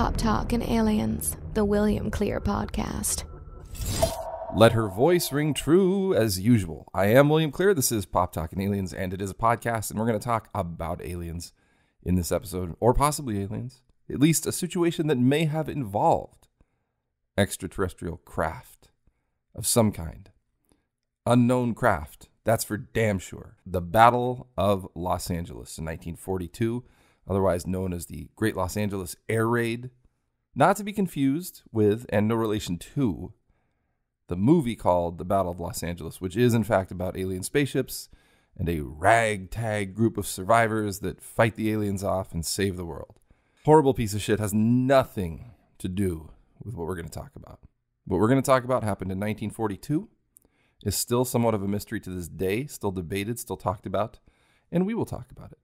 Pop Talk and Aliens, the William Cleere podcast. Let her voice ring true as usual. I am William Cleere. This is Pop Talk and Aliens, and it is a podcast, and we're going to talk about aliens in this episode, or possibly aliens. At least a situation that may have involved extraterrestrial craft of some kind. Unknown craft, that's for damn sure. The Battle of Los Angeles in 1942, otherwise known as the Great Los Angeles Air Raid. Not to be confused with, and no relation to, the movie called The Battle of Los Angeles, which is in fact about alien spaceships and a ragtag group of survivors that fight the aliens off and save the world. Horrible piece of shit has nothing to do with what we're going to talk about. What we're going to talk about happened in 1942, is still somewhat of a mystery to this day, still debated, still talked about, and we will talk about it.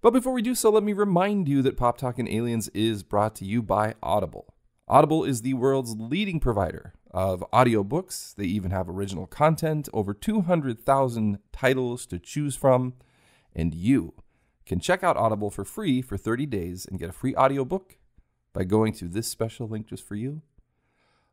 But before we do so, let me remind you that Pop Talk and Aliens is brought to you by Audible. Audible is the world's leading provider of audiobooks. They even have original content, over 200,000 titles to choose from, and you can check out Audible for free for 30 days and get a free audiobook by going to this special link just for you,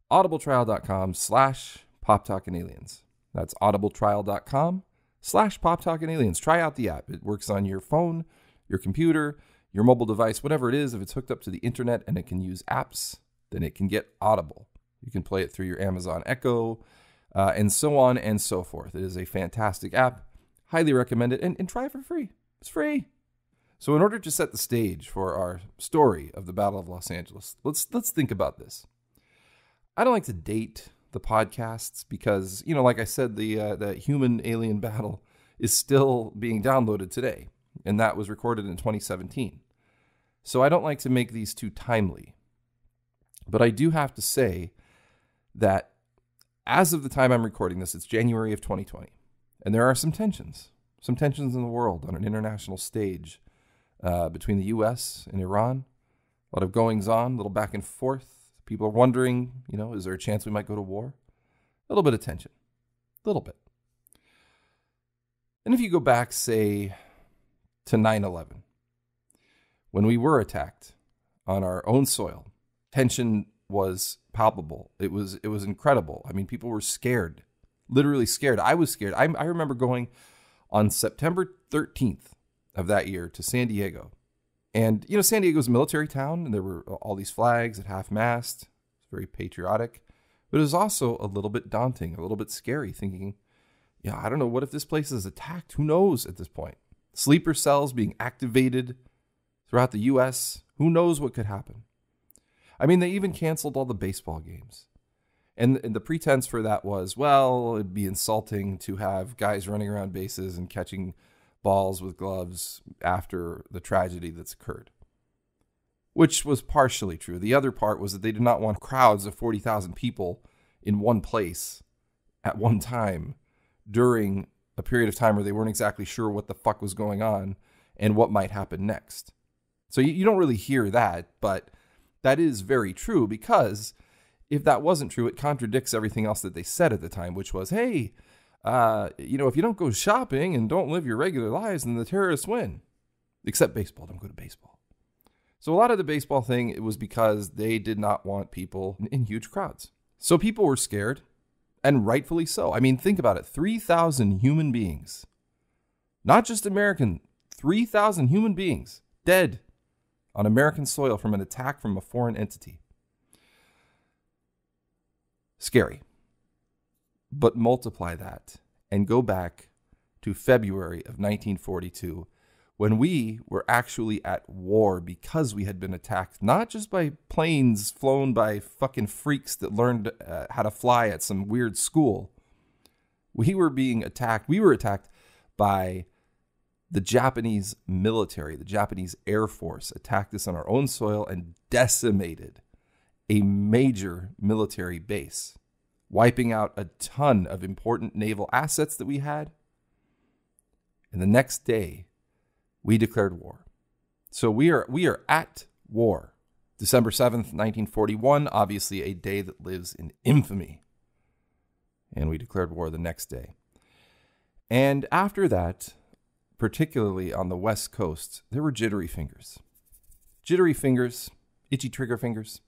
audibletrial.com slash poptalkandaliens. That's audibletrial.com slash Pop Talk and Aliens. Try out the app. It works on your phone, your computer, your mobile device, whatever it is. If it's hooked up to the internet and it can use apps, then it can get Audible. You can play it through your Amazon Echo uh, and so on and so forth. It is a fantastic app. Highly recommend it and, and try it for free. It's free. So, in order to set the stage for our story of the Battle of Los Angeles, let's let's think about this. I don't like to date the podcasts because, you know, like I said, the uh, the human alien battle is still being downloaded today, and that was recorded in 2017. So I don't like to make these too timely. But I do have to say that as of the time I'm recording this, it's January of 2020, and there are some tensions, some tensions in the world on an international stage uh, between the U.S. and Iran. A lot of goings on, a little back and forth. People are wondering, you know, is there a chance we might go to war? A little bit of tension, a little bit. And if you go back, say, to 9 11, when we were attacked on our own soil, tension was palpable. It was it was incredible. I mean, people were scared, literally scared. I was scared. I, I remember going on September 13th of that year to San Diego, and you know, San Diego's a military town, and there were uh, all these flags at half mast. It's very patriotic, but it was also a little bit daunting, a little bit scary. Thinking, yeah, I don't know, what if this place is attacked? Who knows at this point? Sleeper cells being activated throughout the U.S. Who knows what could happen? I mean, they even canceled all the baseball games. And, and the pretense for that was, well, it'd be insulting to have guys running around bases and catching balls with gloves after the tragedy that's occurred. Which was partially true. The other part was that they did not want crowds of 40,000 people in one place at one time during a period of time where they weren't exactly sure what the fuck was going on and what might happen next. So you, you don't really hear that, but that is very true because if that wasn't true, it contradicts everything else that they said at the time, which was, hey, uh, you know, if you don't go shopping and don't live your regular lives, then the terrorists win. Except baseball, don't go to baseball. So a lot of the baseball thing it was because they did not want people in huge crowds. So people were scared, and rightfully so. I mean, think about it 3,000 human beings, not just American, 3,000 human beings dead on American soil from an attack from a foreign entity. Scary. But multiply that and go back to February of 1942 when we were actually at war because we had been attacked, not just by planes flown by fucking freaks that learned uh, how to fly at some weird school. We were being attacked. We were attacked by the Japanese military, the Japanese Air Force attacked us on our own soil and decimated a major military base, wiping out a ton of important naval assets that we had. And the next day, we declared war. So we are we are at war. December 7th, 1941, obviously a day that lives in infamy. And we declared war the next day. And after that, particularly on the West Coast, there were jittery fingers. Jittery fingers itchy trigger fingers.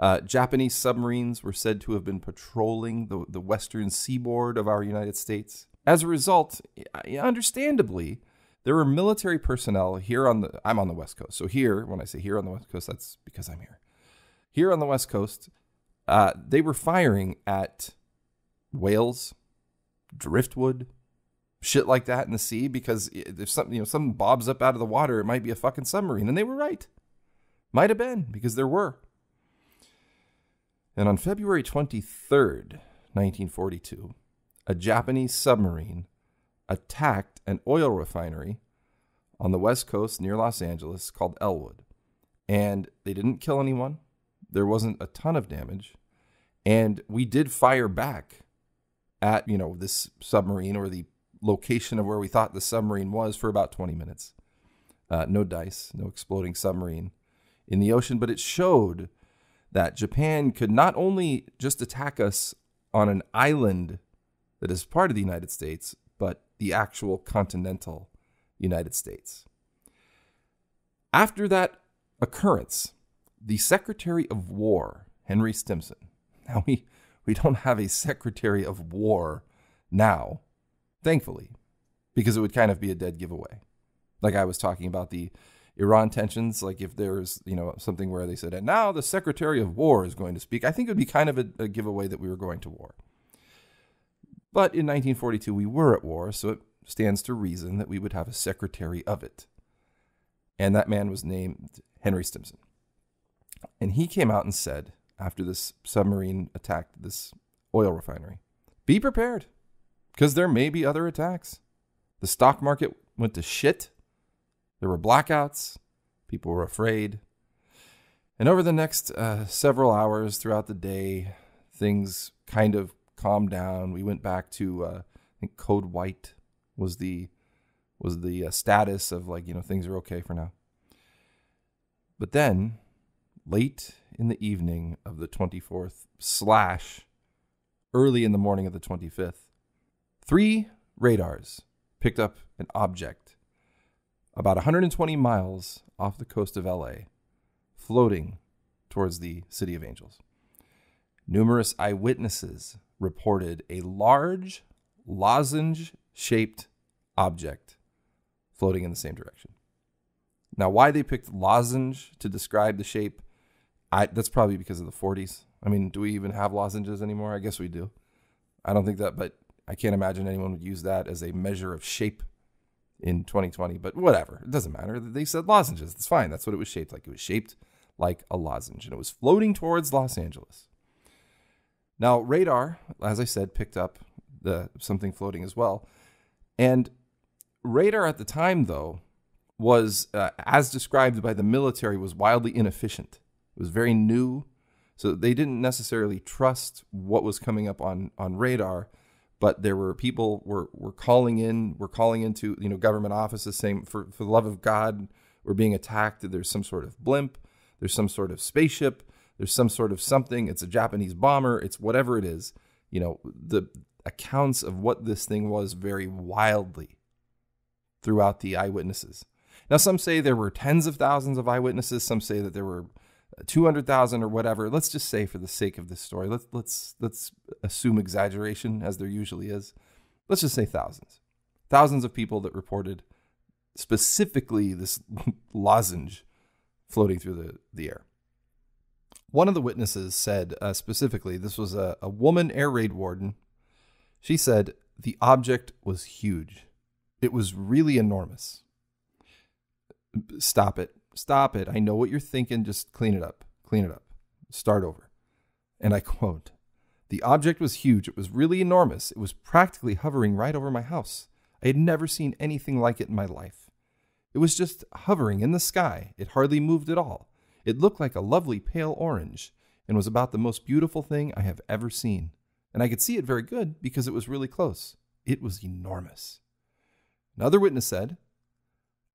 Uh, Japanese submarines were said to have been patrolling the, the western seaboard of our United States. As a result, understandably, there were military personnel here on the. I'm on the West Coast. So, here, when I say here on the West Coast, that's because I'm here. Here on the West Coast, uh, they were firing at whales, driftwood, shit like that in the sea because if something, you know, something bobs up out of the water, it might be a fucking submarine. And they were right. Might have been because there were. And on February 23rd, 1942, a Japanese submarine attacked an oil refinery on the west coast near Los Angeles called Ellwood. And they didn't kill anyone. There wasn't a ton of damage. And we did fire back at, you know, this submarine or the location of where we thought the submarine was for about 20 minutes. Uh, no dice, no exploding submarine in the ocean, but it showed that Japan could not only just attack us on an island that is part of the United States, but the actual continental United States. After that occurrence, the Secretary of War, Henry Stimson, now we, we don't have a Secretary of War now, thankfully, because it would kind of be a dead giveaway. Like I was talking about the Iran tensions, like if there's, you know, something where they said, and now the Secretary of War is going to speak, I think it would be kind of a, a giveaway that we were going to war. But in 1942, we were at war, so it stands to reason that we would have a secretary of it. And that man was named Henry Stimson. And he came out and said, after this submarine attacked this oil refinery, be prepared because there may be other attacks. The stock market went to shit. There were blackouts. People were afraid. And over the next uh, several hours throughout the day, things kind of calmed down. We went back to uh, I think code white was the was the uh, status of like you know things are okay for now. But then, late in the evening of the 24th slash early in the morning of the 25th, three radars picked up an object about 120 miles off the coast of LA, floating towards the City of Angels. Numerous eyewitnesses reported a large lozenge shaped object floating in the same direction. Now, why they picked lozenge to describe the shape, I, that's probably because of the 40s. I mean, do we even have lozenges anymore? I guess we do. I don't think that, but I can't imagine anyone would use that as a measure of shape in 2020, but whatever. It doesn't matter. They said lozenges. It's fine. That's what it was shaped like. It was shaped like a lozenge, and it was floating towards Los Angeles. Now, radar, as I said, picked up the something floating as well. And radar at the time, though, was, uh, as described by the military, was wildly inefficient. It was very new, so they didn't necessarily trust what was coming up on on radar. But there were people were were calling in, were calling into you know government offices saying, for for the love of God, we're being attacked. There's some sort of blimp. There's some sort of spaceship there's some sort of something. It's a Japanese bomber. It's whatever it is. You know, the accounts of what this thing was vary wildly throughout the eyewitnesses. Now, some say there were tens of thousands of eyewitnesses. Some say that there were 200,000 or whatever. Let's just say, for the sake of this story, let's let's let's assume exaggeration as there usually is. Let's just say thousands, thousands of people that reported specifically this lozenge floating through the, the air. One of the witnesses said uh, specifically, this was a, a woman air raid warden. She said the object was huge. It was really enormous. Stop it. Stop it. I know what you're thinking. Just clean it up. Clean it up. Start over. And I quote The object was huge. It was really enormous. It was practically hovering right over my house. I had never seen anything like it in my life. It was just hovering in the sky. It hardly moved at all. It looked like a lovely pale orange and was about the most beautiful thing I have ever seen. And I could see it very good because it was really close. It was enormous. Another witness said,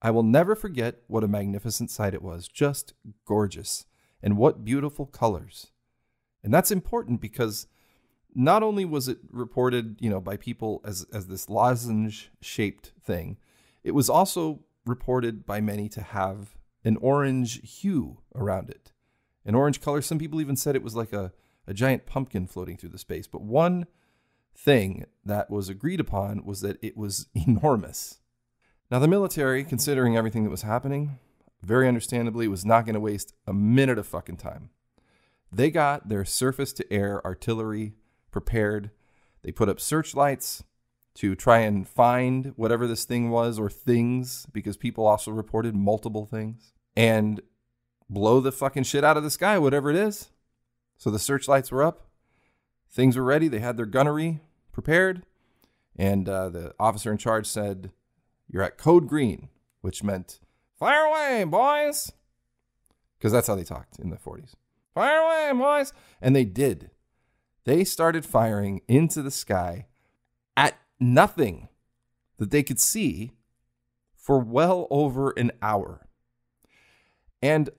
I will never forget what a magnificent sight it was, just gorgeous, and what beautiful colors. And that's important because not only was it reported, you know, by people as, as this lozenge shaped thing, it was also reported by many to have an orange hue around it. an orange color. Some people even said it was like a, a giant pumpkin floating through the space. But one thing that was agreed upon was that it was enormous. Now, the military, considering everything that was happening, very understandably, was not going to waste a minute of fucking time. They got their surface to air artillery prepared. They put up searchlights to try and find whatever this thing was or things, because people also reported multiple things, and blow the fucking shit out of the sky, whatever it is. So the searchlights were up, things were ready, they had their gunnery prepared, and uh, the officer in charge said, You're at code green, which meant fire away, boys. Because that's how they talked in the 40s. Fire away, boys. And they did. They started firing into the sky at nothing that they could see for well over an hour. And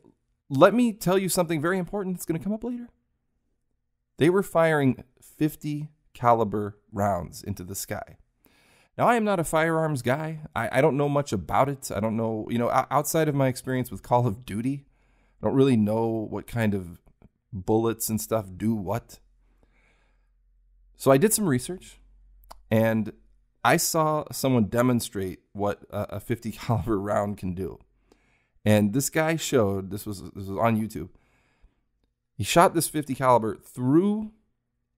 let me tell you something very important that's going to come up later. They were firing 50 caliber rounds into the sky. Now, I am not a firearms guy. I, I don't know much about it. I don't know, you know, outside of my experience with Call of Duty, I don't really know what kind of bullets and stuff do what. So I did some research and I saw someone demonstrate what a 50 caliber round can do. And this guy showed this was this was on YouTube. He shot this 50 caliber through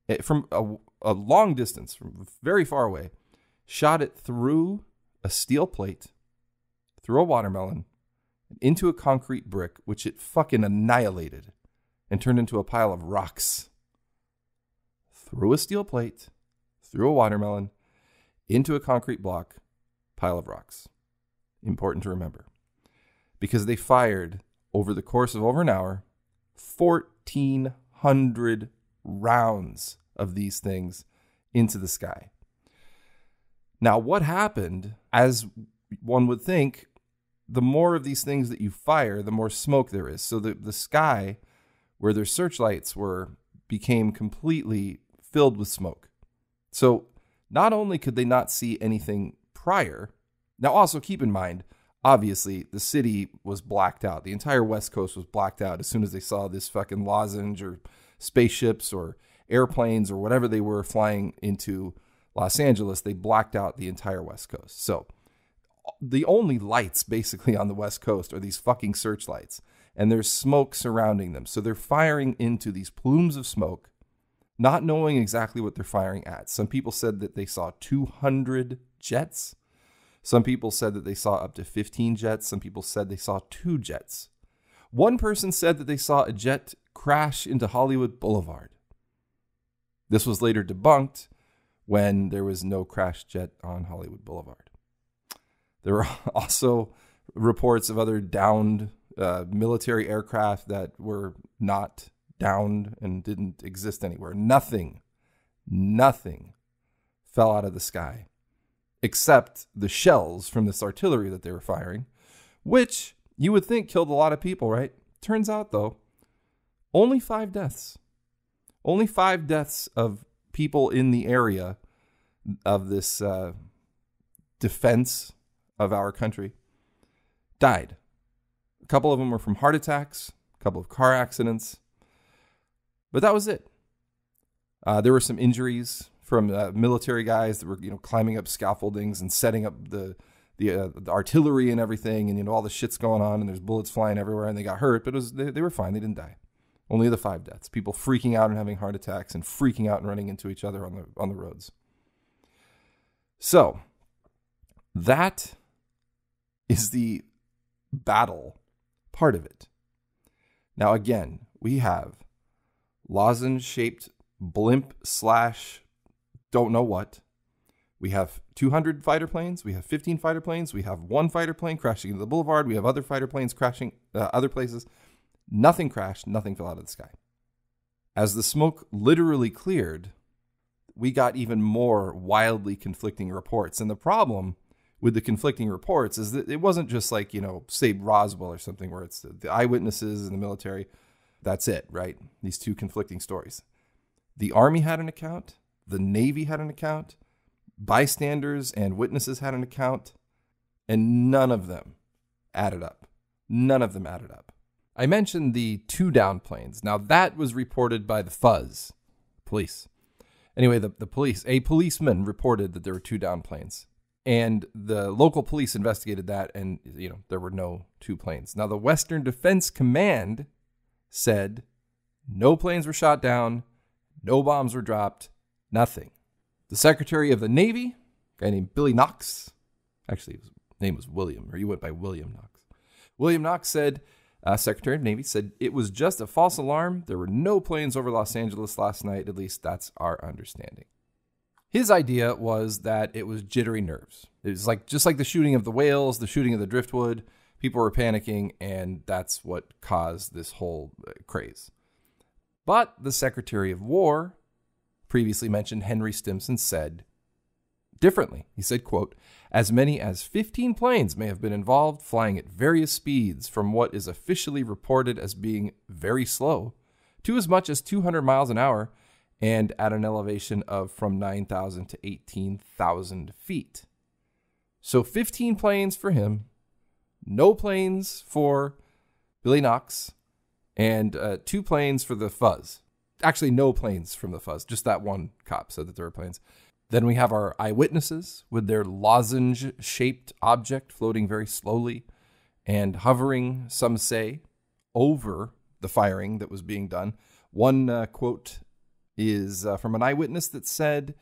eh, from a, a long distance, from very far away, shot it through a steel plate, through a watermelon, and into a concrete brick, which it fucking annihilated and turned into a pile of rocks. Through a steel plate, through a watermelon, into a concrete block, pile of rocks. Important to remember. Because they fired over the course of over an hour 1,400 rounds of these things into the sky. Now, what happened, as one would think, the more of these things that you fire, the more smoke there is. So the, the sky, where their searchlights were, became completely filled with smoke. So not only could they not see anything prior, now also keep in mind, obviously, the city was blacked out. The entire West Coast was blacked out as soon as they saw this fucking lozenge or spaceships or airplanes or whatever they were flying into Los Angeles. They blacked out the entire West Coast. So the only lights basically on the West Coast are these fucking searchlights, and there's smoke surrounding them. So they're firing into these plumes of smoke not knowing exactly what they're firing at. Some people said that they saw 200 jets. Some people said that they saw up to 15 jets. Some people said they saw two jets. One person said that they saw a jet crash into Hollywood Boulevard. This was later debunked when there was no crash jet on Hollywood Boulevard. There were also reports of other downed uh, military aircraft that were not downed and didn't exist anywhere. Nothing, nothing fell out of the sky except the shells from this artillery that they were firing, which you would think killed a lot of people, right? Turns out, though, only five deaths. Only five deaths of people in the area of this uh, defense of our country died. A couple of them were from heart attacks, a couple of car accidents, but that was it. Uh, there were some injuries from uh, military guys that were you know climbing up scaffoldings and setting up the the, uh, the, artillery and everything, and you know all the shit's going on, and there's bullets flying everywhere, and they got hurt, but was they, they were fine. They didn't die. Only the five deaths. People freaking out and having heart attacks, and freaking out and running into each other on the on the roads. So that is the battle part of it. Now again, we have lozenge shaped blimp slash don't know what. We have 200 fighter planes. We have 15 fighter planes. We have one fighter plane crashing into the boulevard. We have other fighter planes crashing uh, other places. Nothing crashed. Nothing fell out of the sky. As the smoke literally cleared, we got even more wildly conflicting reports. And the problem with the conflicting reports is that it wasn't just like, you know, say Roswell or something where it's the, eyewitnesses and the military that's it, right? These two conflicting stories. The Army had an account, the Navy had an account, bystanders and witnesses had an account, and none of them added up. None of them added up. I mentioned the two down planes. Now, that was reported by the Fuzz police. Anyway, the, the police, a policeman reported that there were two down planes. And the local police investigated that, and you know there were no two planes. Now the Western Defense Command said no planes were shot down, no bombs were dropped, nothing. The Secretary of the Navy, a guy named Billy Knox, actually his name was William, or he went by William Knox. William Knox said, uh, Secretary of Navy said it was just a false alarm. There were no planes over Los Angeles last night. At least that's our understanding. His idea was that it was jittery nerves. It was like just like the shooting of the whales, the shooting of the driftwood. People were panicking, and that's what caused this whole uh, craze. But the Secretary of War, previously mentioned Henry Stimson, said differently. He said, quote, as many as 15 planes may have been involved, flying at various speeds from what is officially reported as being very slow to as much as 200 miles an hour and at an elevation of from 9,000 to 18,000 feet. So 15 planes for him, no planes for Billy Knox, and uh, two planes for the Fuzz. Actually, no planes from the Fuzz, just that one cop said that there were planes. Then we have our eyewitnesses with their lozenge shaped object floating very slowly and hovering, some say, over the firing that was being done. One uh, quote is uh, from an eyewitness that said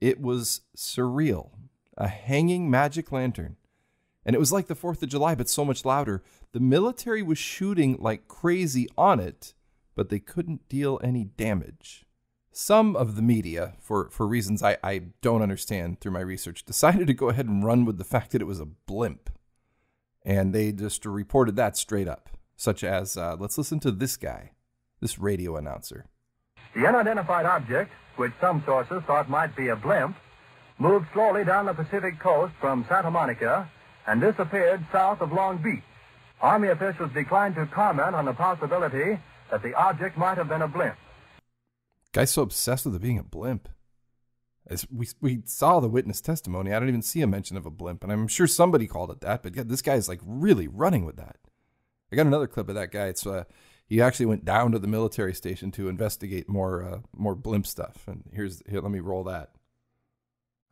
it was surreal, a hanging magic lantern. And it was like the 4th of July, but so much louder. The military was shooting like crazy on it, but they couldn't deal any damage. Some of the media, for, for reasons I, I don't understand through my research, decided to go ahead and run with the fact that it was a blimp. And they just reported that straight up, such as uh, let's listen to this guy, this radio announcer. The unidentified object, which some sources thought might be a blimp, moved slowly down the Pacific coast from Santa Monica and disappeared south of Long Beach. Army officials declined to comment on the possibility that the object might have been a blimp. Guy's so obsessed with it being a blimp. As we we saw the witness testimony, I don't even see a mention of a blimp, and I'm sure somebody called it that. But yeah, this is like really running with that. I got another clip of that guy. It's uh, he actually went down to the military station to investigate more uh, more blimp stuff. And here's here, let me roll that.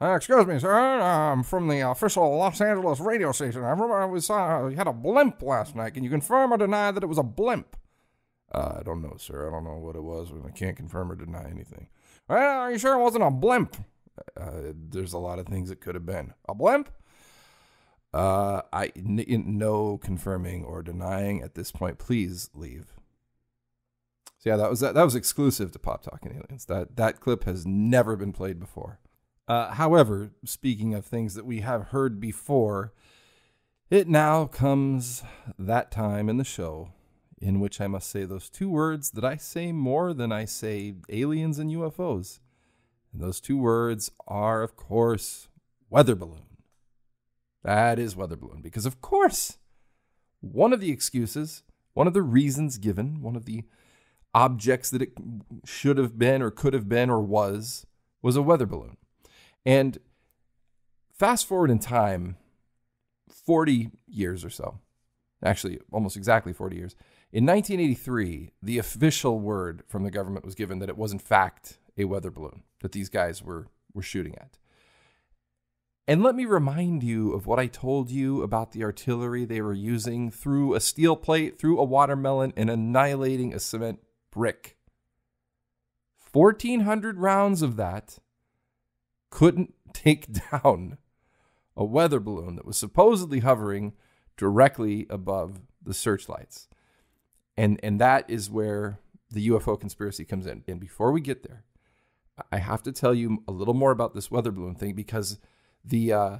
Uh, excuse me, sir. I'm from the official Los Angeles radio station. I remember we saw you had a blimp last night. Can you confirm or deny that it was a blimp? Uh, I don't know, sir. I don't know what it was. I can't confirm or deny anything. Well, are you sure it wasn't a blimp? Uh, there's a lot of things it could have been. A blimp? Uh, I n- no confirming or denying at this point. Please leave. So yeah, that was that, that was exclusive to Pop Talk and Aliens. That that clip has never been played before. Uh, however, speaking of things that we have heard before, it now comes that time in the show in which I must say those two words that I say more than I say aliens and UFOs. And those two words are, of course, weather balloon. That is weather balloon, because of course, one of the excuses, one of the reasons given, one of the objects that it should have been or could have been or was was a weather balloon. And fast forward in time 40 years or so, actually almost exactly 40 years. In 1983, the official word from the government was given that it was in fact a weather balloon that these guys were were shooting at. And let me remind you of what I told you about the artillery they were using through a steel plate, through a watermelon, and annihilating a cement brick. 1,400 rounds of that couldn't take down a weather balloon that was supposedly hovering directly above the searchlights. And, and that is where the UFO conspiracy comes in. And before we get there, I have to tell you a little more about this weather balloon thing because the uh,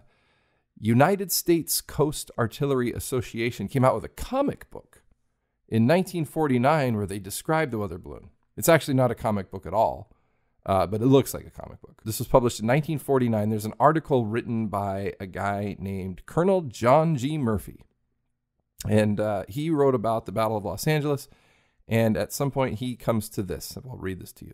United States Coast Artillery Association came out with a comic book in 1949 where they described the weather balloon. It's actually not a comic book at all, uh, but it looks like a comic book. This was published in 1949. There's an article written by a guy named Colonel John G. Murphy. And uh, he wrote about the Battle of Los Angeles. And at some point, he comes to this. I'll read this to you.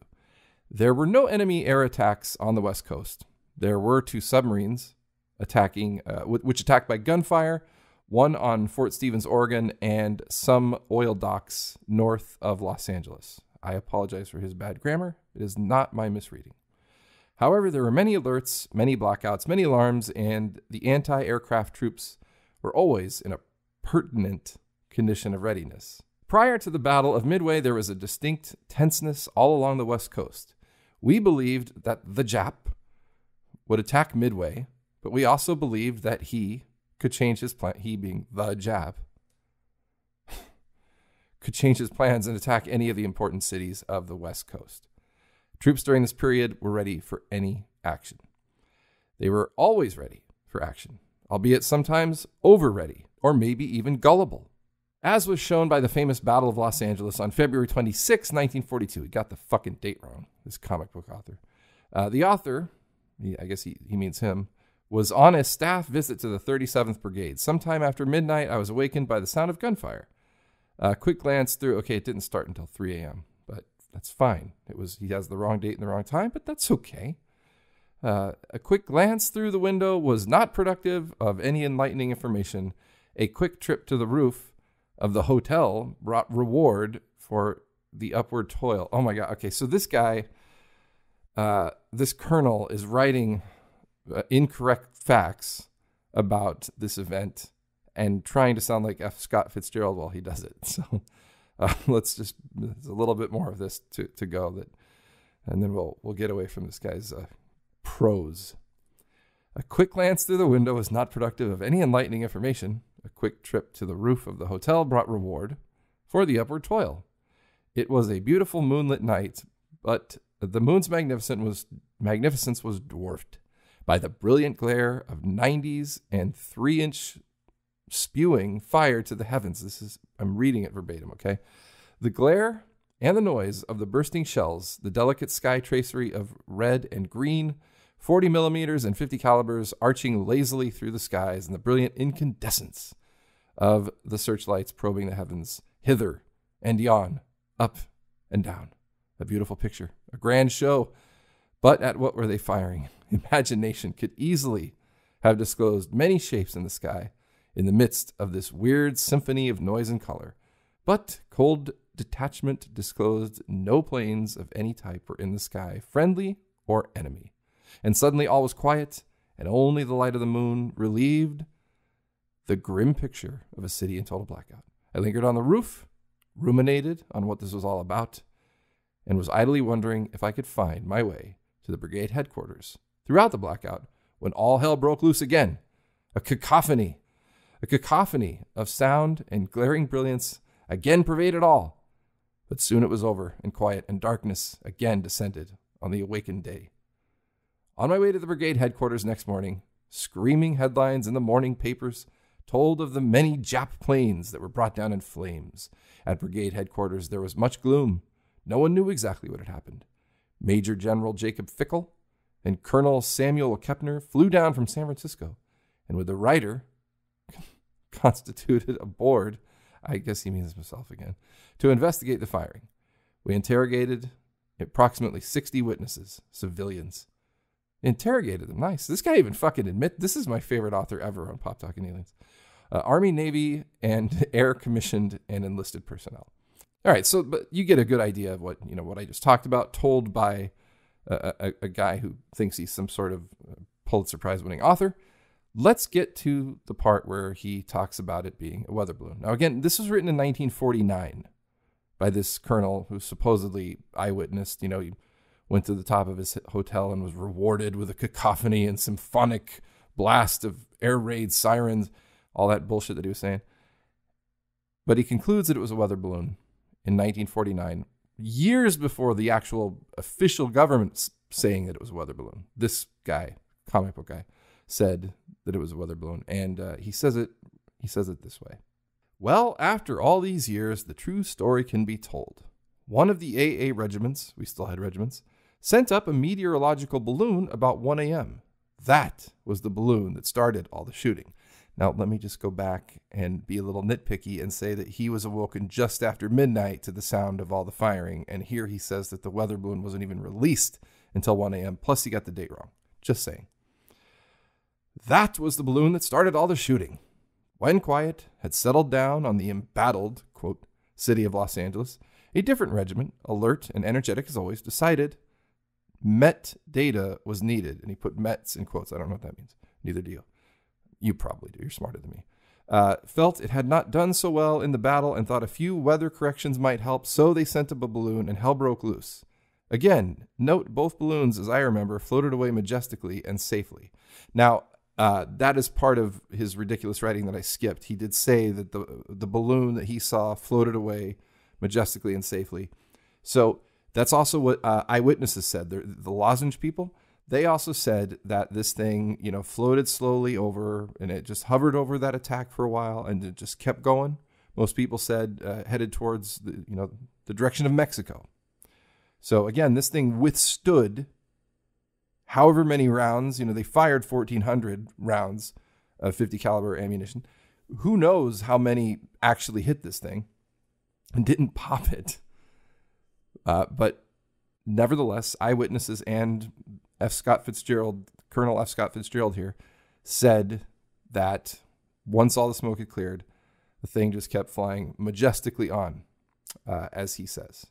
There were no enemy air attacks on the West Coast. There were two submarines attacking, uh, which attacked by gunfire one on Fort Stevens, Oregon, and some oil docks north of Los Angeles. I apologize for his bad grammar. It is not my misreading. However, there were many alerts, many blackouts, many alarms, and the anti aircraft troops were always in a pertinent condition of readiness. Prior to the Battle of Midway, there was a distinct tenseness all along the West Coast. We believed that the Jap would attack Midway, but we also believed that he could change his plan, he being the Jap, could change his plans and attack any of the important cities of the West Coast. Troops during this period were ready for any action. They were always ready for action, albeit sometimes over ready or maybe even gullible. As was shown by the famous Battle of Los Angeles on February 26, 1942. He got the fucking date wrong, this comic book author. Uh, the author, he, I guess he, he means him, was on a staff visit to the 37th Brigade. Sometime after midnight, I was awakened by the sound of gunfire. A quick glance through, okay, it didn't start until 3 a.m., but that's fine. It was he has the wrong date and the wrong time, but that's okay. Uh, a quick glance through the window was not productive of any enlightening information. A quick trip to the roof of the hotel brought reward for the upward toil. Oh my God. Okay, so this guy, uh, this colonel, is writing uh, incorrect facts about this event and trying to sound like F. Scott Fitzgerald while he does it. So uh, let's just there's a little bit more of this to, to go that, and then we'll we'll get away from this guy's uh, prose. A quick glance through the window was not productive of any enlightening information. A quick trip to the roof of the hotel brought reward for the upward toil. It was a beautiful moonlit night, but the moon's magnificence was, magnificence was dwarfed by the brilliant glare of 90s and 3 inch spewing fire to the heavens. This is, I'm reading it verbatim, okay? The glare and the noise of the bursting shells, the delicate sky tracery of red and green, 40 millimeters and 50 calibers arching lazily through the skies, and the brilliant incandescence of the searchlights probing the heavens hither and yon, up and down. A beautiful picture, a grand show. But at what were they firing? Imagination could easily have disclosed many shapes in the sky in the midst of this weird symphony of noise and color. But cold detachment disclosed no planes of any type were in the sky, friendly or enemy. And suddenly all was quiet, and only the light of the moon relieved the grim picture of a city in total blackout. I lingered on the roof, ruminated on what this was all about, and was idly wondering if I could find my way to the brigade headquarters throughout the blackout when all hell broke loose again. A cacophony, a cacophony of sound and glaring brilliance again pervaded all. But soon it was over, and quiet and darkness again descended on the awakened day. On my way to the brigade headquarters next morning, screaming headlines in the morning papers told of the many Jap planes that were brought down in flames. At brigade headquarters, there was much gloom. No one knew exactly what had happened. Major General Jacob Fickel and Colonel Samuel Kepner flew down from San Francisco, and with the writer, constituted a board, I guess he means himself again, to investigate the firing. We interrogated approximately 60 witnesses, civilians, Interrogated them. Nice. This guy even fucking admit this is my favorite author ever on Pop Talk and Aliens. Uh, Army, Navy, and air commissioned and enlisted personnel. All right, so but you get a good idea of what you know what I just talked about, told by a, a, a guy who thinks he's some sort of uh, Pulitzer Prize winning author. Let's get to the part where he talks about it being a weather balloon. Now, again, this was written in 1949 by this colonel who supposedly eyewitnessed. You know, he went to the top of his hotel and was rewarded with a cacophony and symphonic blast of air raid sirens, all that bullshit that he was saying. But he concludes that it was a weather balloon in 1949, years before the actual official government saying that it was a weather balloon. This guy, comic book guy, said that it was a weather balloon, and uh, he says it. He says it this way. Well, after all these years, the true story can be told. One of the AA regiments, we still had regiments, sent up a meteorological balloon about 1 a.m. That was the balloon that started all the shooting. Now, let me just go back and be a little nitpicky and say that he was awoken just after midnight to the sound of all the firing. And here he says that the weather balloon wasn't even released until 1 a.m. Plus, he got the date wrong. Just saying. That was the balloon that started all the shooting. When quiet had settled down on the embattled, quote, city of Los Angeles, a different regiment, alert and energetic as always, decided Met data was needed. And he put Mets in quotes. I don't know what that means. Neither do you. You probably do. You're smarter than me. Uh, felt it had not done so well in the battle and thought a few weather corrections might help, so they sent up a balloon and hell broke loose. Again, note both balloons, as I remember, floated away majestically and safely. Now, uh, that is part of his ridiculous writing that I skipped. He did say that the the balloon that he saw floated away majestically and safely. So that's also what uh, eyewitnesses said. The, the lozenge people, they also said that this thing, you know, floated slowly over and it just hovered over that attack for a while and it just kept going. Most people said uh, headed towards the, you know, the direction of Mexico. So again, this thing withstood however many rounds. You know, they fired 1,400 rounds of 50 caliber ammunition. Who knows how many actually hit this thing and didn't pop it? Uh, but nevertheless, eyewitnesses and F. Scott Fitzgerald, Colonel F. Scott Fitzgerald here, said that once all the smoke had cleared, the thing just kept flying majestically on, uh, as he says.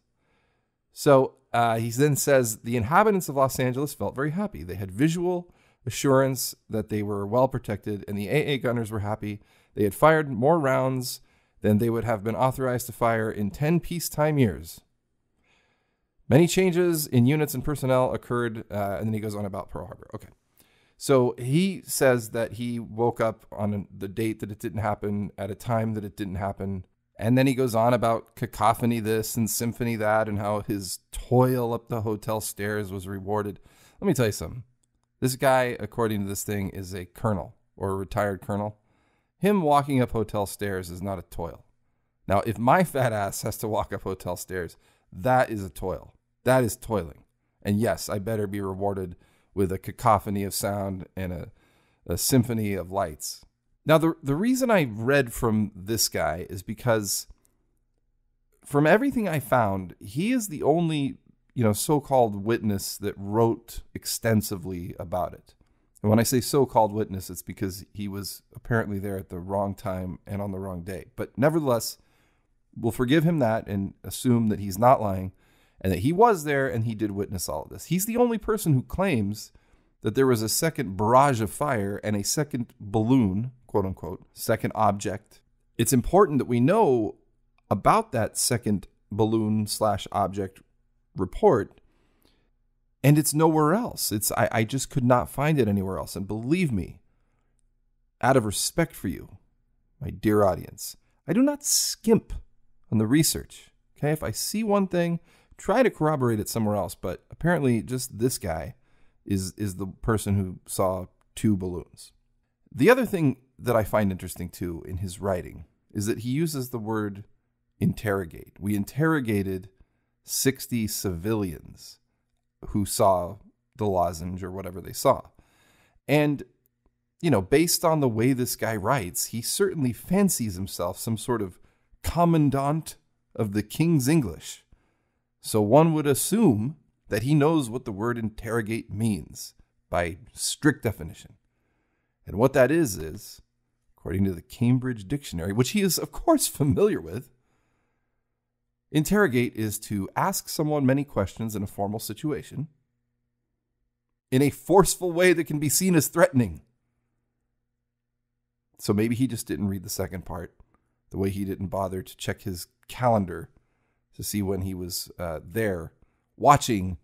So uh, he then says the inhabitants of Los Angeles felt very happy. They had visual assurance that they were well protected, and the AA gunners were happy. They had fired more rounds than they would have been authorized to fire in 10 peacetime years. Many changes in units and personnel occurred, uh, and then he goes on about Pearl Harbor. Okay. So he says that he woke up on the date that it didn't happen, at a time that it didn't happen. And then he goes on about cacophony this and symphony that, and how his toil up the hotel stairs was rewarded. Let me tell you something. This guy, according to this thing, is a colonel or a retired colonel. Him walking up hotel stairs is not a toil. Now, if my fat ass has to walk up hotel stairs, that is a toil. That is toiling. And yes, I better be rewarded with a cacophony of sound and a, a symphony of lights. Now, the, the reason I read from this guy is because from everything I found, he is the only, you know, so-called witness that wrote extensively about it. And when I say so-called witness, it's because he was apparently there at the wrong time and on the wrong day. But nevertheless, we'll forgive him that and assume that he's not lying and that he was there and he did witness all of this. He's the only person who claims that there was a second barrage of fire and a second balloon, quote unquote, second object. It's important that we know about that second balloon slash object report. And it's nowhere else. It's I, I just could not find it anywhere else. And believe me, out of respect for you, my dear audience, I do not skimp on the research. Okay, if I see one thing, try to corroborate it somewhere else. But apparently, just this guy is is the person who saw two balloons. The other thing that I find interesting too in his writing is that he uses the word interrogate. We interrogated 60 civilians who saw the lozenge or whatever they saw. And, you know, based on the way this guy writes, he certainly fancies himself some sort of commandant of the King's English. So one would assume that he knows what the word interrogate means by strict definition. And what that is, is, according to the Cambridge Dictionary, which he is, of course, familiar with, interrogate is to ask someone many questions in a formal situation in a forceful way that can be seen as threatening. So maybe he just didn't read the second part, the way he didn't bother to check his calendar to see when he was uh, there watching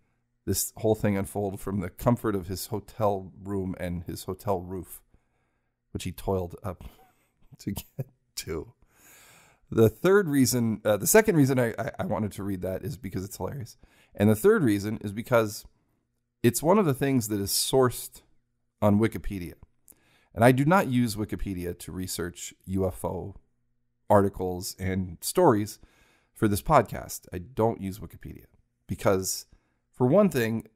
this whole thing unfold from the comfort of his hotel room and his hotel roof, which he toiled up to get to. The third reason, uh, the second reason I, I, I wanted to read that is because it's hilarious. And the third reason is because it's one of the things that is sourced on Wikipedia. And I do not use Wikipedia to research UFO articles and stories for this podcast. I don't use Wikipedia because, for one thing,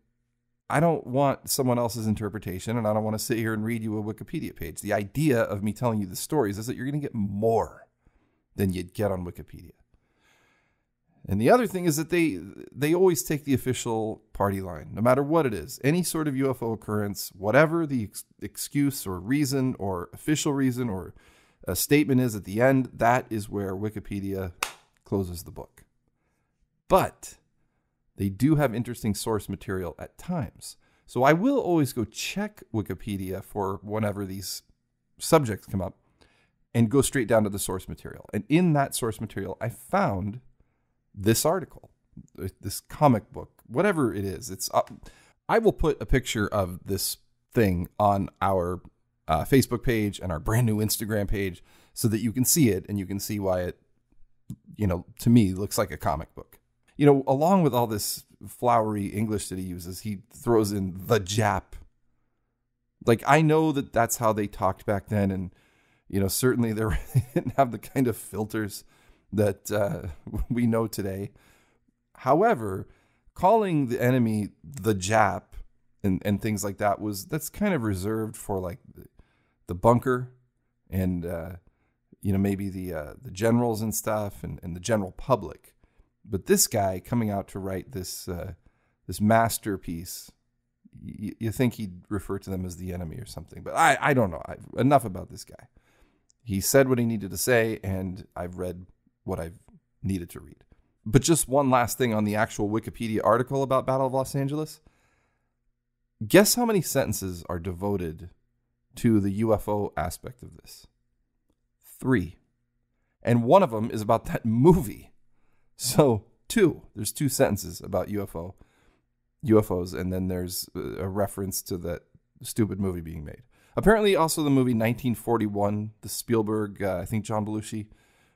I don't want someone else's interpretation and I don't want to sit here and read you a Wikipedia page. The idea of me telling you the stories is that you're going to get more than you'd get on Wikipedia. And the other thing is that they they always take the official party line, no matter what it is. Any sort of UFO occurrence, whatever the ex- excuse or reason or official reason or a statement is at the end, that is where Wikipedia closes the book. But they do have interesting source material at times. So I will always go check Wikipedia for whenever these subjects come up and go straight down to the source material. And in that source material, I found this article, this comic book, whatever it is. It's up. I will put a picture of this thing on our uh, Facebook page and our brand new Instagram page so that you can see it and you can see why it, you know, to me looks like a comic book. You know, along with all this flowery English that he uses, he throws in the Jap. Like I know that that's how they talked back then, and you know certainly they didn't have the kind of filters that uh, we know today. However, calling the enemy the Jap and, and things like that was that's kind of reserved for like the bunker and uh, you know maybe the uh, the generals and stuff and, and the general public. But this guy coming out to write this uh, this masterpiece, y- you think he'd refer to them as the enemy or something. But I, I don't know. I, enough about this guy. He said what he needed to say, and I've read what I've needed to read. But just one last thing on the actual Wikipedia article about Battle of Los Angeles. Guess how many sentences are devoted to the UFO aspect of this? Three. And one of them is about that movie. So, two. There's two sentences about UFO, UFOs, and then there's a reference to that stupid movie being made. Apparently, also the movie 1941, the Spielberg, uh, I think John Belushi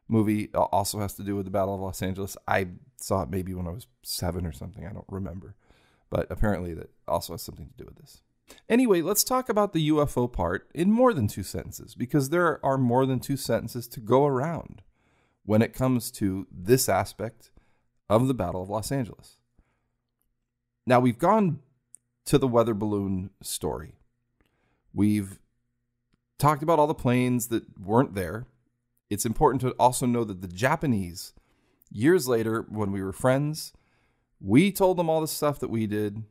movie, also has to do with the Battle of Los Angeles. I saw it maybe when I was seven or something. I don't remember. But apparently, that also has something to do with this. Anyway, let's talk about the UFO part in more than two sentences because there are more than two sentences to go around when it comes to this aspect of the Battle of Los Angeles. Now, we've gone to the weather balloon story. We've talked about all the planes that weren't there. It's important to also know that the Japanese, years later, when we were friends, we told them all the stuff that we did.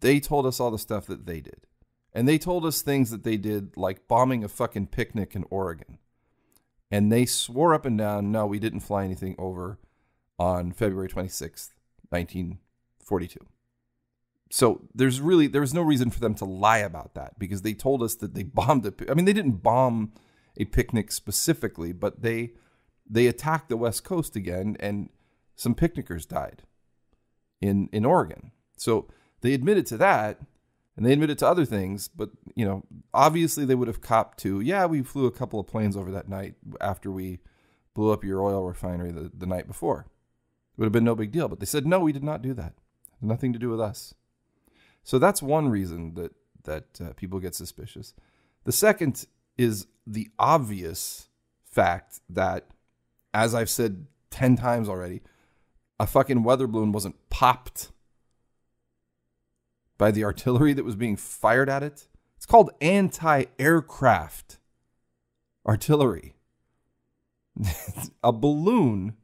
They told us all the stuff that they did. And they told us things that they did, like bombing a fucking picnic in Oregon. And they swore up and down, no, we didn't fly anything over on February 26th, 1942. So there's really there was no reason for them to lie about that because they told us that they bombed a I mean they didn't bomb a picnic specifically, but they they attacked the West Coast again and some picnickers died in in Oregon. So they admitted to that and they admitted to other things, but you know, obviously they would have copped to, yeah, we flew a couple of planes over that night after we blew up your oil refinery the, the night before. It would have been no big deal. But they said, no, we did not do that. Nothing to do with us. So that's one reason that that uh, people get suspicious. The second is the obvious fact that, as I've said ten times already, a fucking weather balloon wasn't popped by the artillery that was being fired at it. It's called anti-aircraft artillery. a balloon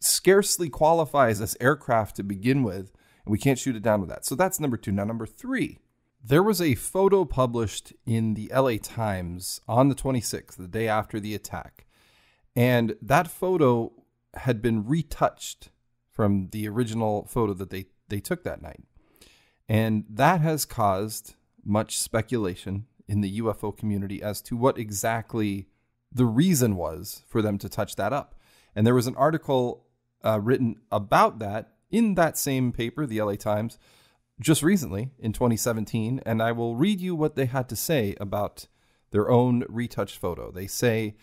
scarcely qualifies as aircraft to begin with and we can't shoot it down with that. So that's number two. Now, number three, there was a photo published in the LA Times on the 26th, the day after the attack. And that photo had been retouched from the original photo that they, they took that night. And that has caused much speculation in the UFO community as to what exactly the reason was for them to touch that up. And there was an article uh, written about that in that same paper, the LA Times, just recently in 2017, and I will read you what they had to say about their own retouched photo. They say,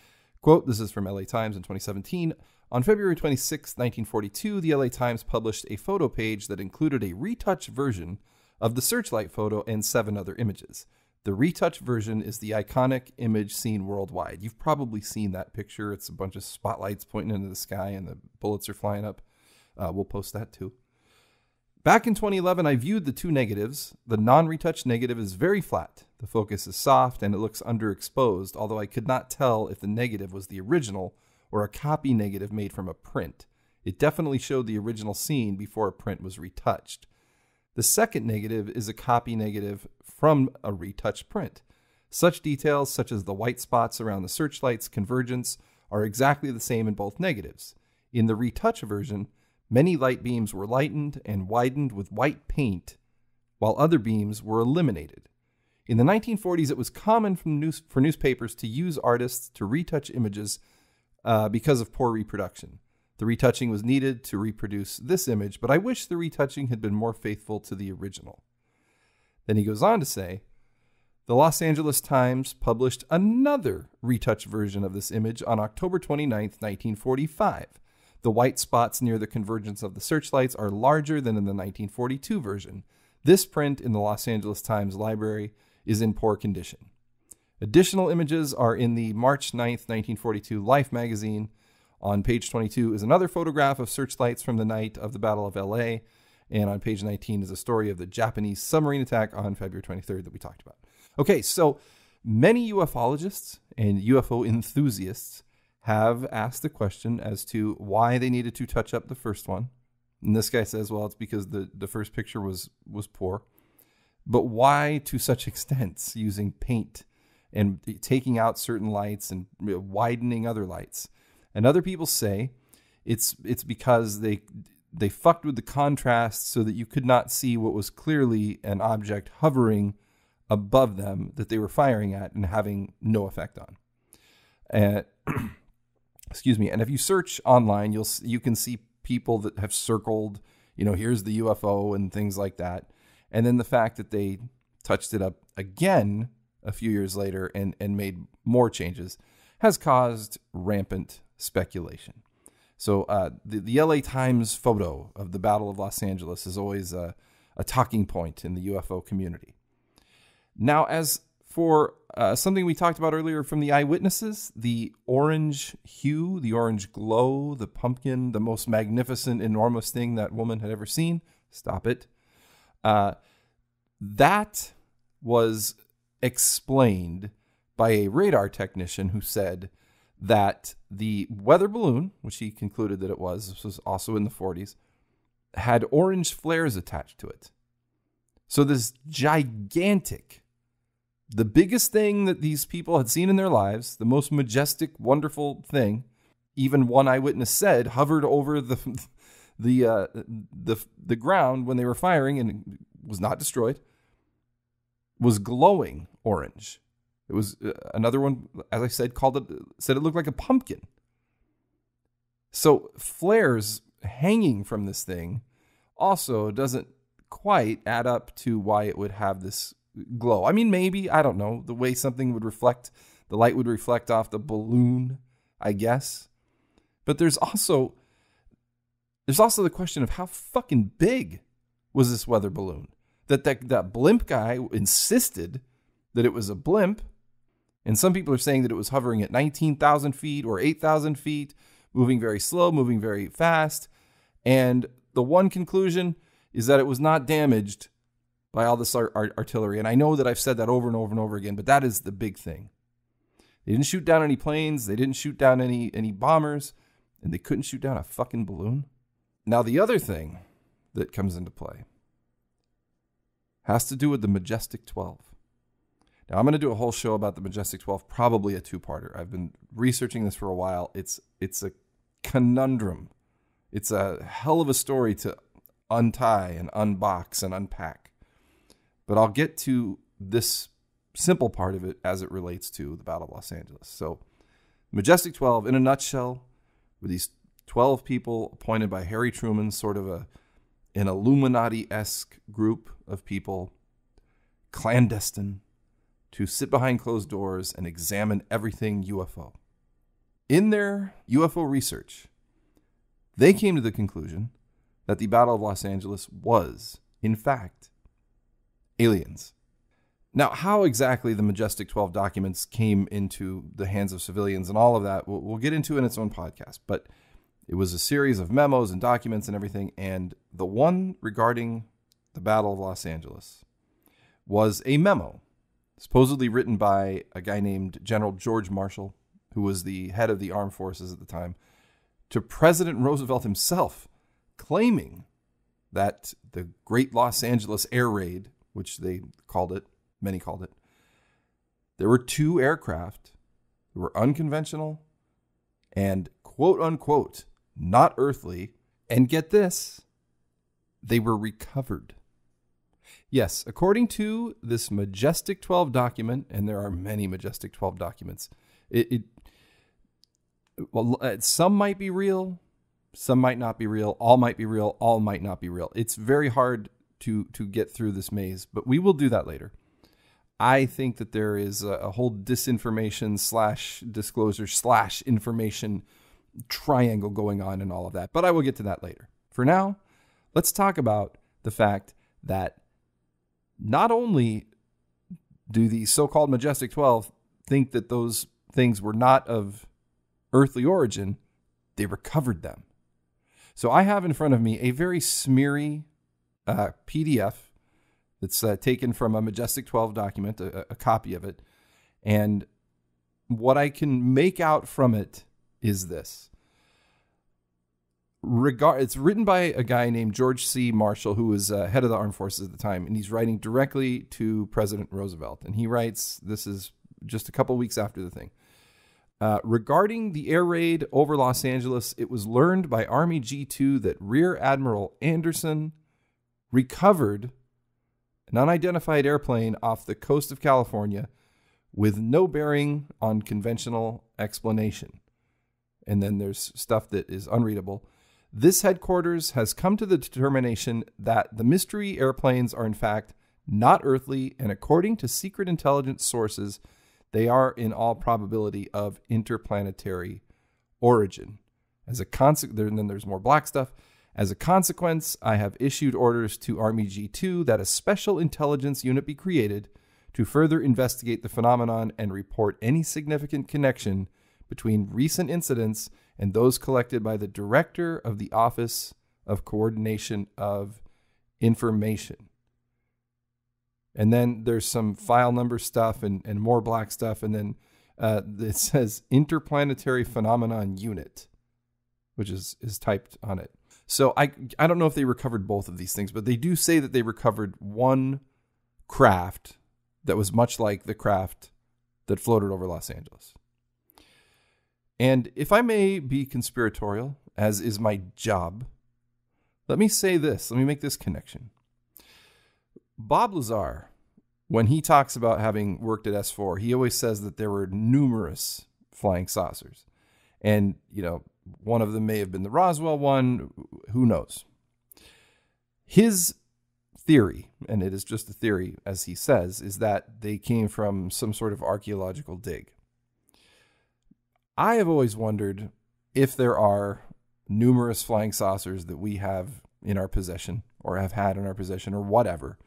quote, this is from LA Times in 2017. On February 26, 1942, the LA Times published a photo page that included a retouched version of the searchlight photo and seven other images. The retouched version is the iconic image seen worldwide. You've probably seen that picture. It's a bunch of spotlights pointing into the sky and the bullets are flying up. Uh, we'll post that too. Back in 2011, I viewed the two negatives. The non retouched negative is very flat. The focus is soft and it looks underexposed, although I could not tell if the negative was the original or a copy negative made from a print. It definitely showed the original scene before a print was retouched. The second negative is a copy negative from a retouched print. Such details, such as the white spots around the searchlight's convergence, are exactly the same in both negatives. In the retouch version, many light beams were lightened and widened with white paint, while other beams were eliminated. In the 1940s, it was common for, news- for newspapers to use artists to retouch images uh, because of poor reproduction. The retouching was needed to reproduce this image, but I wish the retouching had been more faithful to the original. Then he goes on to say The Los Angeles Times published another retouch version of this image on October 29, 1945. The white spots near the convergence of the searchlights are larger than in the 1942 version. This print in the Los Angeles Times library is in poor condition. Additional images are in the March 9, 1942 Life magazine. On page 22 is another photograph of searchlights from the night of the Battle of LA. And on page 19 is a story of the Japanese submarine attack on February 23rd that we talked about. Okay, so many ufologists and UFO enthusiasts have asked the question as to why they needed to touch up the first one. And this guy says, well, it's because the, the first picture was was poor. But why to such extents using paint and taking out certain lights and widening other lights? And other people say it's it's because they they fucked with the contrast so that you could not see what was clearly an object hovering above them that they were firing at and having no effect on. And excuse me. And if you search online, you'll you can see people that have circled, you know, here's the UFO and things like that. And then the fact that they touched it up again a few years later and and made more changes has caused rampant speculation. So uh, the, the LA Times photo of the Battle of Los Angeles is always a, a talking point in the UFO community. Now, as for uh, something we talked about earlier from the eyewitnesses, the orange hue, the orange glow, the pumpkin, the most magnificent, enormous thing that woman had ever seen. Stop it. Uh, that was explained by a radar technician who said that the weather balloon, which he concluded that it was, this was also in the 40s, had orange flares attached to it. So this gigantic, the biggest thing that these people had seen in their lives, the most majestic, wonderful thing, even one eyewitness said, hovered over the the uh, the the ground when they were firing and was not destroyed, was glowing orange. It was uh, another one, as I said, called it said it looked like a pumpkin. So flares hanging from this thing also doesn't quite add up to why it would have this glow. I mean, maybe I don't know the way something would reflect, the light would reflect off the balloon, I guess. But there's also there's also the question of how fucking big was this weather balloon that that, that blimp guy insisted that it was a blimp and some people are saying that it was hovering at 19,000 feet or 8,000 feet, moving very slow, moving very fast. And the one conclusion is that it was not damaged by all this art- art- artillery. And I know that I've said that over and over and over again, but that is the big thing. They didn't shoot down any planes, they didn't shoot down any, any bombers, and they couldn't shoot down a fucking balloon. Now, the other thing that comes into play has to do with the Majestic 12. Now I'm going to do a whole show about the Majestic 12, probably a two-parter. I've been researching this for a while. It's it's a conundrum. It's a hell of a story to untie and unbox and unpack. But I'll get to this simple part of it as it relates to the Battle of Los Angeles. So, Majestic 12 in a nutshell were these 12 people appointed by Harry Truman, sort of a an Illuminati-esque group of people, clandestine, to sit behind closed doors and examine everything UFO. In their UFO research, they came to the conclusion that the Battle of Los Angeles was, in fact, aliens. Now, how exactly the Majestic 12 documents came into the hands of civilians and all of that, we'll, we'll get into in its own podcast. But it was a series of memos and documents and everything. And the one regarding the Battle of Los Angeles was a memo supposedly written by a guy named General George Marshall, who was the head of the armed forces at the time, to President Roosevelt himself, claiming that the Great Los Angeles Air Raid, which they called it, many called it, there were two aircraft that were unconventional and quote unquote not earthly. And get this, they were recovered. Yes, according to this Majestic 12 document, and there are many Majestic 12 documents, it, it well, uh, some might be real, some might not be real, all might be real, all might not be real. It's very hard to to get through this maze, but we will do that later. I think that there is a, a whole disinformation slash disclosure slash information triangle going on and all of that, but I will get to that later. For now, let's talk about the fact that not only do the so-called majestic 12 think that those things were not of earthly origin, they recovered them. So I have in front of me a very smeary uh, PDF that's uh, taken from a Majestic 12 document, a, a copy of it. And what I can make out from it is this. Regard, it's written by a guy named George C. Marshall, who was uh, head of the armed forces at the time, and he's writing directly to President Roosevelt. And he writes, this is just a couple weeks after the thing. Uh, regarding the air raid over Los Angeles, it was learned by Army G2 that Rear Admiral Anderson recovered an unidentified airplane off the coast of California with no bearing on conventional explanation. And then there's stuff that is unreadable. This headquarters has come to the determination that the mystery airplanes are, in fact, not earthly, and according to secret intelligence sources, they are, in all probability, of interplanetary origin. As a consequence, then there's more black stuff. As a consequence, I have issued orders to Army G2 that a special intelligence unit be created to further investigate the phenomenon and report any significant connection between recent incidents and those collected by the Director of the Office of Coordination of Information. And then there's some file number stuff and, and more black stuff. And then uh, it says Interplanetary Phenomenon Unit, which is, is typed on it. So I I don't know if they recovered both of these things, but they do say that they recovered one craft that was much like the craft that floated over Los Angeles. And if I may be conspiratorial, as is my job, let me say this, let me make this connection. Bob Lazar, when he talks about having worked at S4, he always says that there were numerous flying saucers. And, you know, one of them may have been the Roswell one. Who knows? His theory, and it is just a theory, as he says, is that they came from some sort of archaeological dig. I have always wondered if there are numerous flying saucers that we have in our possession or have had in our possession or whatever,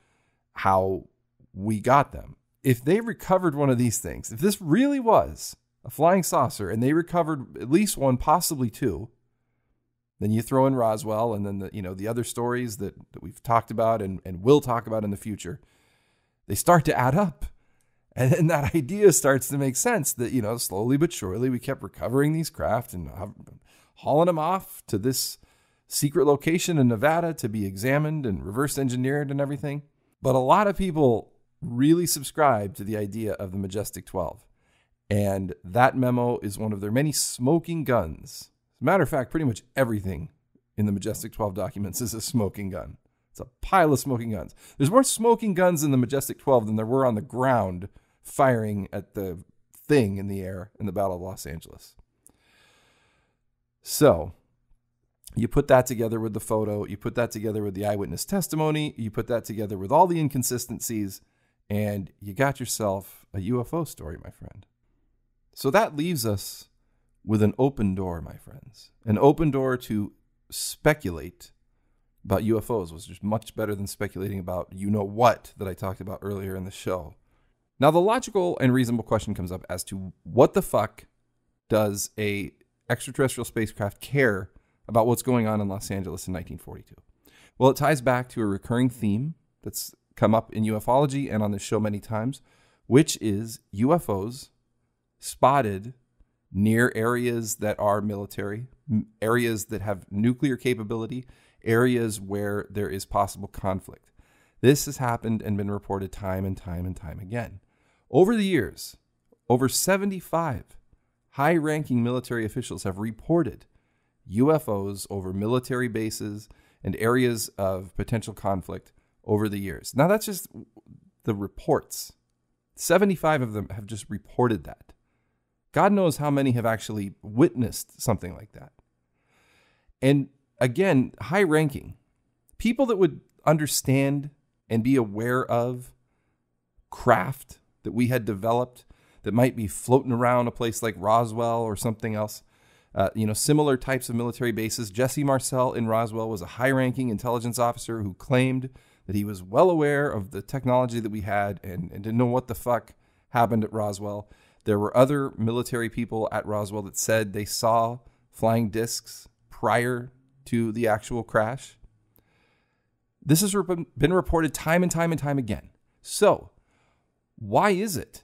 how we got them. If they recovered one of these things, if this really was a flying saucer, and they recovered at least one, possibly two. Then you throw in Roswell, and then the you know the other stories that, that we've talked about and, and will talk about in the future. They start to add up, and then that idea starts to make sense. That you know slowly but surely we kept recovering these craft and hauling them off to this secret location in Nevada to be examined and reverse engineered and everything. But a lot of people really subscribe to the idea of the Majestic 12. And that memo is one of their many smoking guns. As a matter of fact, pretty much everything in the Majestic 12 documents is a smoking gun. It's a pile of smoking guns. There's more smoking guns in the Majestic 12 than there were on the ground firing at the thing in the air in the Battle of Los Angeles. So, you put that together with the photo, you put that together with the eyewitness testimony, you put that together with all the inconsistencies, and you got yourself a UFO story, my friend. So that leaves us with an open door, my friends. An open door to speculate about UFOs, which is much better than speculating about you know what that I talked about earlier in the show. Now, the logical and reasonable question comes up as to what the fuck does a extraterrestrial spacecraft care about what's going on in Los Angeles in 1942? Well, it ties back to a recurring theme that's come up in ufology and on this show many times, which is UFOs spotted near areas that are military, areas that have nuclear capability, areas where there is possible conflict. This has happened and been reported time and time and time again. Over the years, over 75 high ranking military officials have reported UFOs over military bases and areas of potential conflict over the years. Now, that's just the reports. 75 of them have just reported that. God knows how many have actually witnessed something like that. And again, high ranking people that would understand and be aware of craft that we had developed that might be floating around a place like Roswell or something else. Uh, you know, similar types of military bases. Jesse Marcel in Roswell was a high ranking intelligence officer who claimed that he was well aware of the technology that we had and, and didn't know what the fuck happened at Roswell. There were other military people at Roswell that said they saw flying discs prior to the actual crash. This has been reported time and time and time again. So, why is it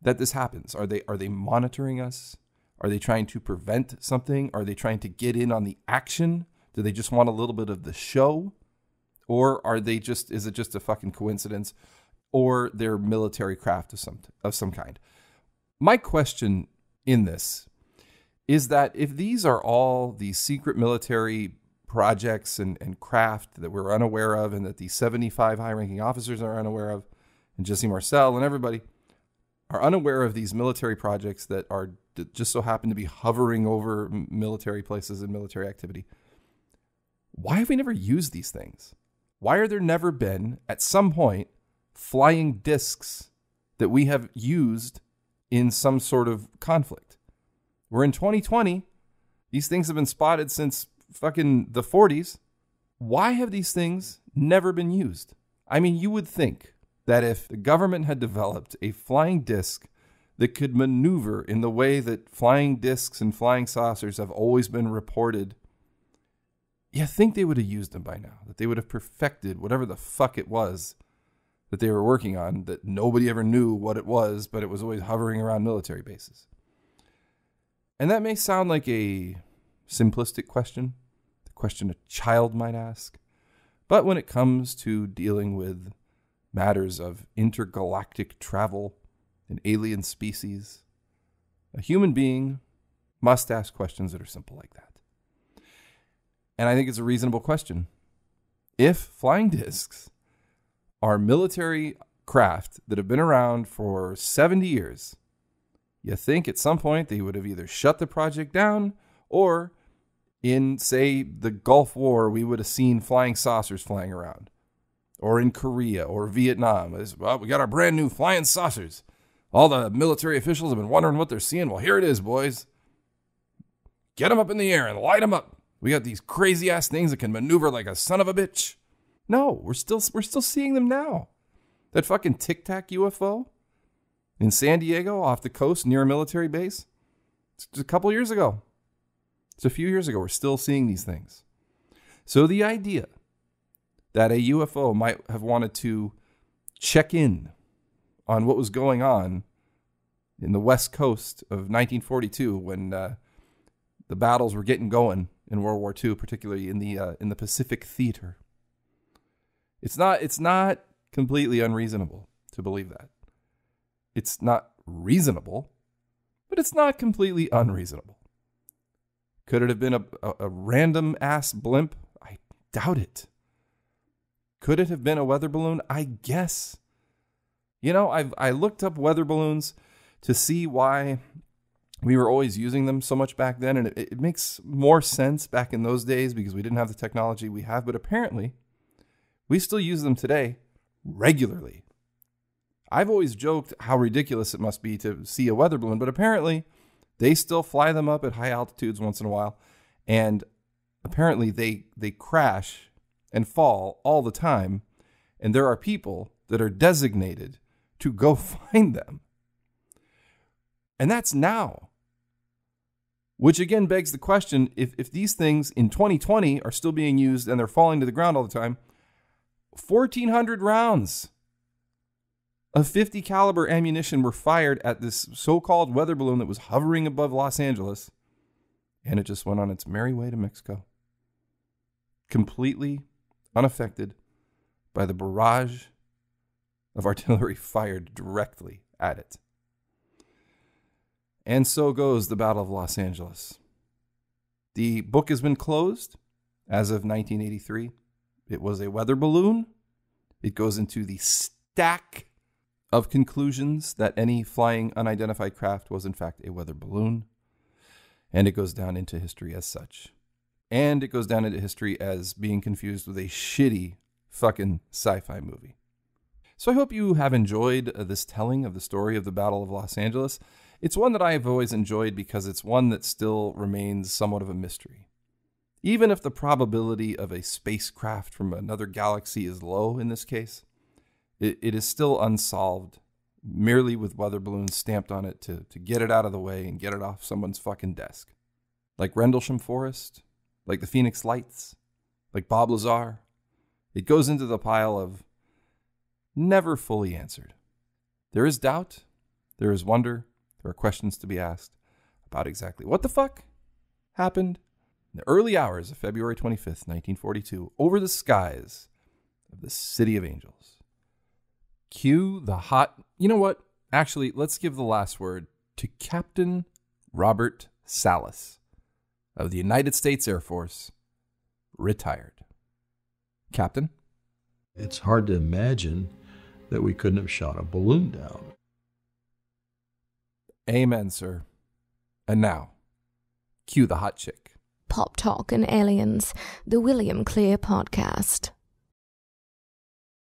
that this happens? Are they are they monitoring us? Are they trying to prevent something? Are they trying to get in on the action? Do they just want a little bit of the show? Or are they just is it just a fucking coincidence? Or they're military craft of some of some kind? My question in this is that if these are all these secret military projects and, and craft that we're unaware of and that the 75 high ranking officers are unaware of, and Jesse Marcel and everybody are unaware of these military projects that are that just so happen to be hovering over military places and military activity. Why have we never used these things? Why are there never been, at some point, flying discs that we have used in some sort of conflict? We're in 2020. These things have been spotted since fucking the 40s. Why have these things never been used? I mean, you would think that if the government had developed a flying disc that could maneuver in the way that flying discs and flying saucers have always been reported, you think they would have used them by now, that they would have perfected whatever the fuck it was that they were working on, that nobody ever knew what it was, but it was always hovering around military bases. And that may sound like a simplistic question, the question a child might ask. But when it comes to dealing with matters of intergalactic travel and alien species, a human being must ask questions that are simple like that. And I think it's a reasonable question. If flying discs are military craft that have been around for 70 years, you think at some point they would have either shut the project down or in, say, the Gulf War, we would have seen flying saucers flying around, or in Korea or Vietnam. Well, we got our brand new flying saucers. All the military officials have been wondering what they're seeing. Well, here it is, boys. Get them up in the air and light them up. We got these crazy ass things that can maneuver like a son of a bitch. No, we're still we're still seeing them now. That fucking Tic Tac UFO in San Diego off the coast near a military base. It's a couple years ago. It's a few years ago. We're still seeing these things. So the idea that a UFO might have wanted to check in on what was going on in the west coast of 1942 when uh, the battles were getting going in World War II, particularly in the uh, in the Pacific theater. It's not it's not completely unreasonable to believe that. It's not reasonable, but it's not completely unreasonable. Could it have been a, a, a random ass blimp? I doubt it. Could it have been a weather balloon? I guess. You know, I've I looked up weather balloons to see why we were always using them so much back then, and it, it makes more sense back in those days because we didn't have the technology we have. But apparently, we still use them today regularly. I've always joked how ridiculous it must be to see a weather balloon, but apparently they still fly them up at high altitudes once in a while, and apparently they they crash and fall all the time, and there are people that are designated to go find them. And that's now. Which again begs the question if, if these things in 2020 are still being used and they're falling to the ground all the time, 1,400 rounds of 50 caliber ammunition were fired at this so-called weather balloon that was hovering above Los Angeles and it just went on its merry way to Mexico completely unaffected by the barrage of artillery fired directly at it And so goes the Battle of Los Angeles. The book has been closed as of 1983. It was a weather balloon. It goes into the stack of conclusions that any flying unidentified craft was, in fact, a weather balloon. And it goes down into history as such. And it goes down into history as being confused with a shitty fucking sci fi movie. So I hope you have enjoyed uh, this telling of the story of the Battle of Los Angeles. It's one that I have always enjoyed because it's one that still remains somewhat of a mystery. Even if the probability of a spacecraft from another galaxy is low in this case, it, it is still unsolved, merely with weather balloons stamped on it to, to get it out of the way and get it off someone's fucking desk. Like Rendlesham Forest, like the Phoenix Lights, like Bob Lazar. It goes into the pile of never fully answered. There is doubt, there is wonder, there are questions to be asked about exactly what the fuck happened in the early hours of February 25th, 1942, over the skies of the City of Angels. Cue the hot. You know what? Actually, let's give the last word to Captain Robert Salas of the United States Air Force, retired. Captain? It's hard to imagine that we couldn't have shot a balloon down. Amen, sir. And now, cue the hot chick. Pop Talk and Aliens, the William Cleere Podcast.